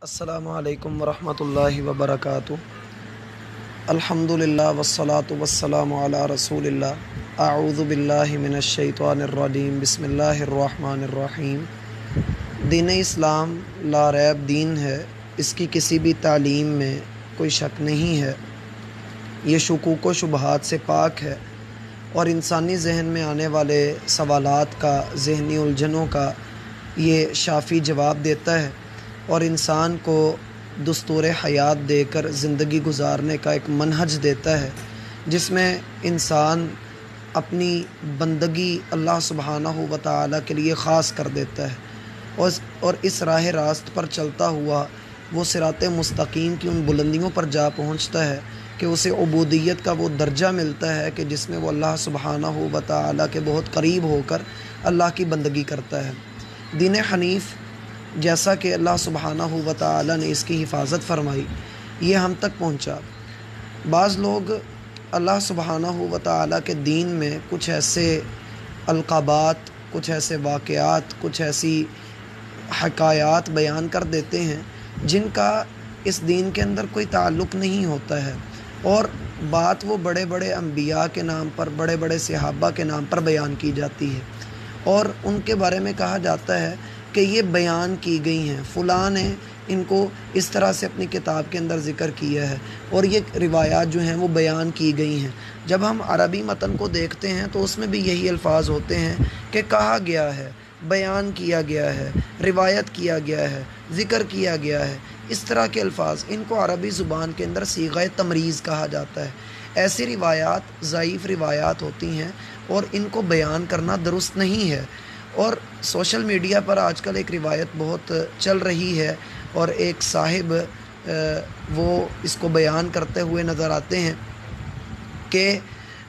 السلام علیکم ورحمۃ اللہ وبرکاتہ۔ الحمد للہ وسلاۃ وسلام علی رسول اللہ۔ اعوذ باللہ من الشیطان الرجیم۔ بسم اللہ الرحمن الرحیم۔ دین اسلام لا ریب دین ہے۔ اس کی کسی بھی تعلیم میں کوئی شک نہیں ہے۔ یہ شکوک و شبہات سے پاک ہے۔ اور انسانی ذہن میں آنے والے سوالات کا، ذہنی الجھنوں کا، یہ شافی جواب دیتا ہے۔ اور انسان کو دستور حیات دے کر زندگی گزارنے کا ایک منہج دیتا ہے، جس میں انسان اپنی بندگی اللہ سبحانہ و تعالیٰ کے لیے خاص کر دیتا ہے۔ اور اس راہ راست پر چلتا ہوا وہ صراط مستقیم کی ان بلندیوں پر جا پہنچتا ہے کہ اسے عبودیت کا وہ درجہ ملتا ہے کہ جس میں وہ اللہ سبحانہ و تعالیٰ کے بہت قریب ہو کر اللہ کی بندگی کرتا ہے۔ دین حنیف جیسا کہ اللہ سبحانہ و تعالیٰ نے اس کی حفاظت فرمائی، یہ ہم تک پہنچا۔ بعض لوگ اللہ سبحانہ و تعالیٰ کے دین میں کچھ ایسے القابات، کچھ ایسے واقعات، کچھ ایسی حکایات بیان کر دیتے ہیں جن کا اس دین کے اندر کوئی تعلق نہیں ہوتا ہے۔ اور بات وہ بڑے بڑے انبیاء کے نام پر بڑے بڑے صحابہ کے نام پر بیان کی جاتی ہے۔ اور ان کے بارے میں کہا جاتا ہے کہ یہ بیان کی گئی ہیں۔ فلاں نے ان کو اس طرح سے اپنی کتاب کے اندر ذکر کیا ہے اور یہ روایات جو ہیں وہ بیان کی گئی ہیں۔ جب ہم عربی متن کو دیکھتے ہیں تو اس میں بھی یہی الفاظ ہوتے ہیں کہ کہا گیا ہے، بیان کیا گیا ہے، روایت کیا گیا ہے، ذکر کیا گیا ہے۔ اس طرح کے الفاظ ان کو عربی زبان کے اندر سیغہ تمریز کہا جاتا ہے۔ ایسی روایات، ضعیف روایات ہوتی ہیں اور ان کو بیان کرنا درست نہیں ہے۔ اور سوشل میڈیا پر آج کل ایک روایت بہت چل رہی ہے اور ایک صاحب وہ اس کو بیان کرتے ہوئے نظر آتے ہیں کہ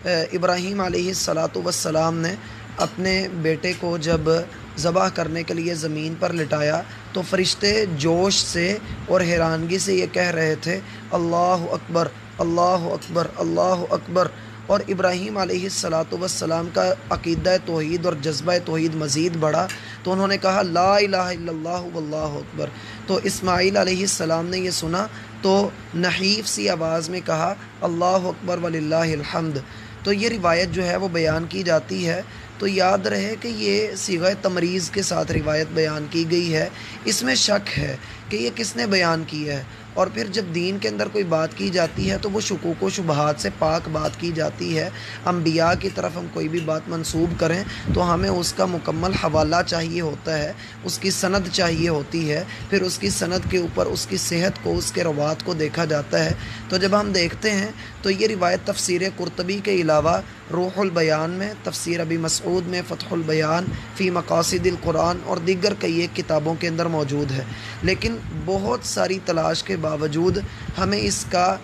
ابراہیم علیہ السلاۃ وسلام نے اپنے بیٹے کو جب ذبح کرنے کے لیے زمین پر لٹایا تو فرشتے جوش سے اور حیرانگی سے یہ کہہ رہے تھے، اللہ اکبر اللہ اکبر اللہ اکبر۔ اور ابراہیم علیہ السلاۃ وسلام کا عقیدہ توحید اور جذبہ توحید مزید بڑھا تو انہوں نے کہا، لا الہ الا اللہ واللہ اکبر. تو اسماعیل علیہ السلام نے یہ سنا تو نحیف سی آواز میں کہا، اللہ اکبر وللہ الحمد. تو یہ روایت جو ہے وہ بیان کی جاتی ہے۔ تو یاد رہے کہ یہ سیغہ تمریز کے ساتھ روایت بیان کی گئی ہے۔ اس میں شک ہے کہ یہ کس نے بیان کی ہے۔ اور پھر جب دین کے اندر کوئی بات کی جاتی ہے تو وہ شکوک و شبہات سے پاک بات کی جاتی ہے۔ انبیاء کی طرف ہم کوئی بھی بات منسوب کریں تو ہمیں اس کا مکمل حوالہ چاہیے ہوتا ہے، اس کی سند چاہیے ہوتی ہے۔ پھر اس کی سند کے اوپر اس کی صحت کو، اس کے روات کو دیکھا جاتا ہے۔ تو جب ہم دیکھتے ہیں تو یہ روایت تفسیر قرطبی کے علاوہ روح البیان میں، تفسیر ابی مسعود میں، فتح البیان فی مقاصد القرآن اور دیگر کئی ایک کتابوں کے اندر موجود ہے۔ لیکن بہت ساری تلاش کے باوجود ہمیں اس کا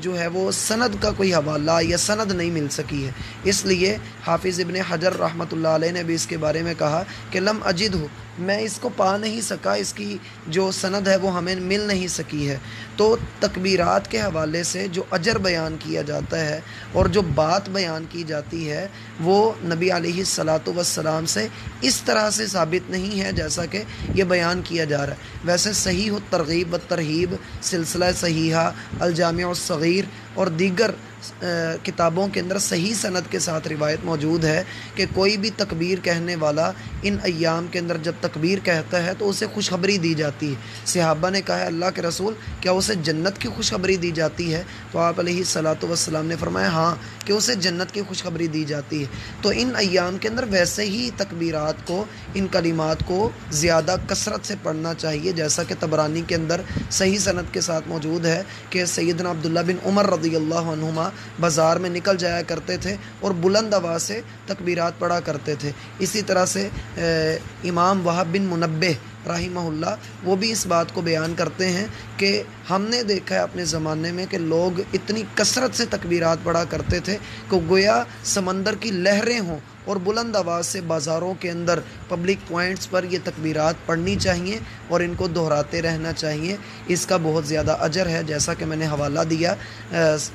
جو ہے وہ سند کا کوئی حوالہ یا سند نہیں مل سکی ہے۔ اس لیے حافظ ابن حجر رحمۃ اللہ علیہ نے بھی اس کے بارے میں کہا کہ لم اجد ہو میں اس کو پا نہیں سکا، اس کی جو سند ہے وہ ہمیں مل نہیں سکی ہے۔ تو تکبیرات کے حوالے سے جو اجر بیان کیا جاتا ہے اور جو بات بیان کی جاتی ہے، وہ نبی علیہ السلاۃ وسلام سے اس طرح سے ثابت نہیں ہے جیسا کہ یہ بیان کیا جا رہا ہے۔ ویسے صحیح و ترغیب و ترغیب سلسلہ صحیحہ، الجامع الصغیر اور دیگر کتابوں کے اندر صحیح صنعت کے ساتھ روایت موجود ہے کہ کوئی بھی تکبیر کہنے والا ان ایام کے اندر جب تکبیر کہتا ہے تو اسے خوشخبری دی جاتی ہے۔ صحابہ نے کہا ہے اللہ کے رسول، کیا اسے جنت کی خوشخبری دی جاتی ہے؟ تو آپ علیہ صلاۃ والسلام نے فرمایا ہاں کہ اسے جنت کی خوشخبری دی جاتی ہے۔ تو ان ایام کے اندر ویسے ہی تکبیرات کو، ان کلمات کو زیادہ کثرت سے پڑھنا چاہیے، جیسا کہ تبرانی کے اندر صحیح صنعت کے ساتھ موجود ہے کہ سیدنا عبداللہ بن عمر رضی اللہ عنہما بازار میں نکل جایا کرتے تھے اور بلند آواز سے تکبیرات پڑھا کرتے تھے۔ اسی طرح سے امام وہاب بن منبع رحمہ اللہ وہ بھی اس بات کو بیان کرتے ہیں کہ ہم نے دیکھا ہے اپنے زمانے میں کہ لوگ اتنی کثرت سے تکبیرات پڑھا کرتے تھے کہ گویا سمندر کی لہریں ہوں اور بلند آواز سے بازاروں کے اندر پبلک پوائنٹس پر یہ تکبیرات پڑھنی چاہیے اور ان کو دہراتے رہنا چاہیے۔ اس کا بہت زیادہ اجر ہے، جیسا کہ میں نے حوالہ دیا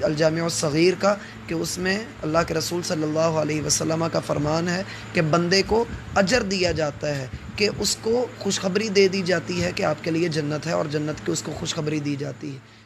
الجامع الصغیر کا، کہ اس میں اللہ کے رسول صلی اللہ علیہ وسلم کا فرمان ہے کہ بندے کو اجر دیا جاتا ہے، کہ اس کو خوشخبری دے دی جاتی ہے کہ آپ کے لیے جنت ہے اور جنت کی اس کو خوشخبری دی جاتی ہے۔